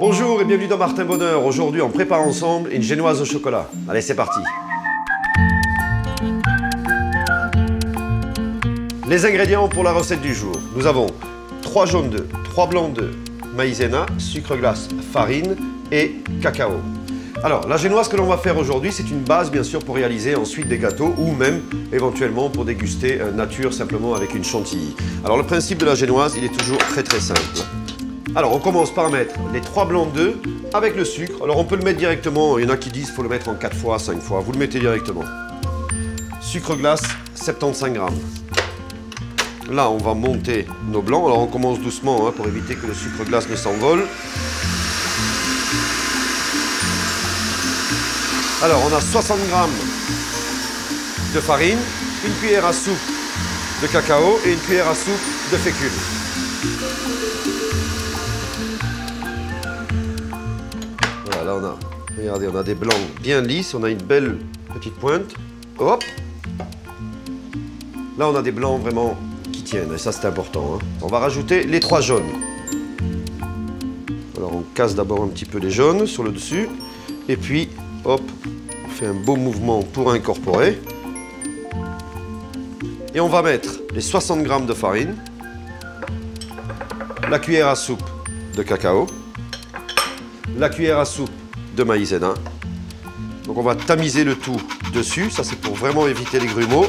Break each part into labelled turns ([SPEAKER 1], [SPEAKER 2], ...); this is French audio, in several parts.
[SPEAKER 1] Bonjour et bienvenue dans Martin Bonheur. Aujourd'hui, on prépare ensemble une génoise au chocolat. Allez, c'est parti. Les ingrédients pour la recette du jour. Nous avons 3 jaunes d'œufs, 3 blancs d'œufs, maïzena, sucre glace, farine et cacao. Alors, la génoise que l'on va faire aujourd'hui, c'est une base bien sûr pour réaliser ensuite des gâteaux ou même éventuellement pour déguster euh, nature simplement avec une chantilly. Alors, le principe de la génoise, il est toujours très très simple. Alors, on commence par mettre les 3 blancs d'œufs avec le sucre. Alors, on peut le mettre directement, il y en a qui disent qu'il faut le mettre en 4 fois, 5 fois. Vous le mettez directement. Sucre glace, 75 grammes. Là, on va monter nos blancs. Alors, on commence doucement hein, pour éviter que le sucre glace ne s'envole. Alors, on a 60 grammes de farine, une cuillère à soupe de cacao et une cuillère à soupe de fécule. Voilà, là on a, regardez, on a des blancs bien lisses, on a une belle petite pointe. Hop Là, on a des blancs vraiment qui tiennent, et ça c'est important. hein. On va rajouter les trois jaunes. Alors, on casse d'abord un petit peu les jaunes sur le dessus, et puis, hop, on fait un beau mouvement pour incorporer. Et on va mettre les 60 grammes de farine, la cuillère à soupe de cacao, la cuillère à soupe de maïzena. Donc on va tamiser le tout dessus, ça c'est pour vraiment éviter les grumeaux.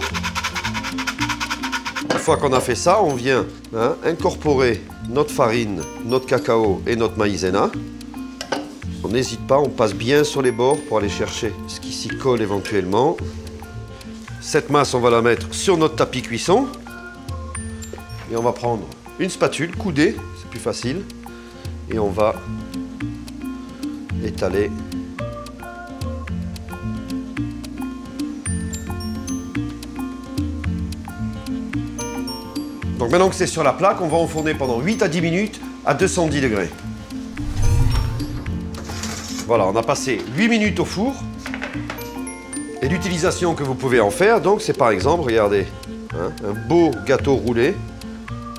[SPEAKER 1] Une fois qu'on a fait ça, on vient hein, incorporer notre farine, notre cacao et notre maïzena. On n'hésite pas, on passe bien sur les bords pour aller chercher ce qui s'y colle éventuellement. Cette masse, on va la mettre sur notre tapis cuisson. Et on va prendre une spatule coudée, c'est plus facile. Et on va étaler. Donc maintenant que c'est sur la plaque, on va enfourner pendant 8 à 10 minutes à 210 degrés. Voilà, on a passé 8 minutes au four. Et l'utilisation que vous pouvez en faire, donc, c'est par exemple, regardez, hein, un beau gâteau roulé.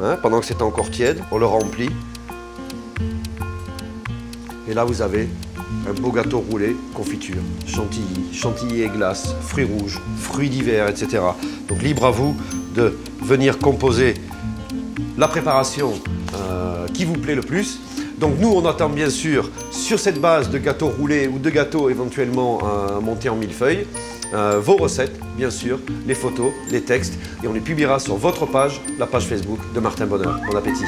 [SPEAKER 1] hein, pendant que c'est encore tiède, on le remplit. Et là, vous avez un beau gâteau roulé, confiture, chantilly, chantilly et glace, fruits rouges, fruits d'hiver, etc. Donc libre à vous de venir composer la préparation euh, qui vous plaît le plus. Donc nous, on attend bien sûr sur cette base de gâteaux roulés ou de gâteaux éventuellement euh, montés en millefeuille, euh, vos recettes, bien sûr, les photos, les textes, et on les publiera sur votre page, la page Facebook de Martin Bonheur. Bon appétit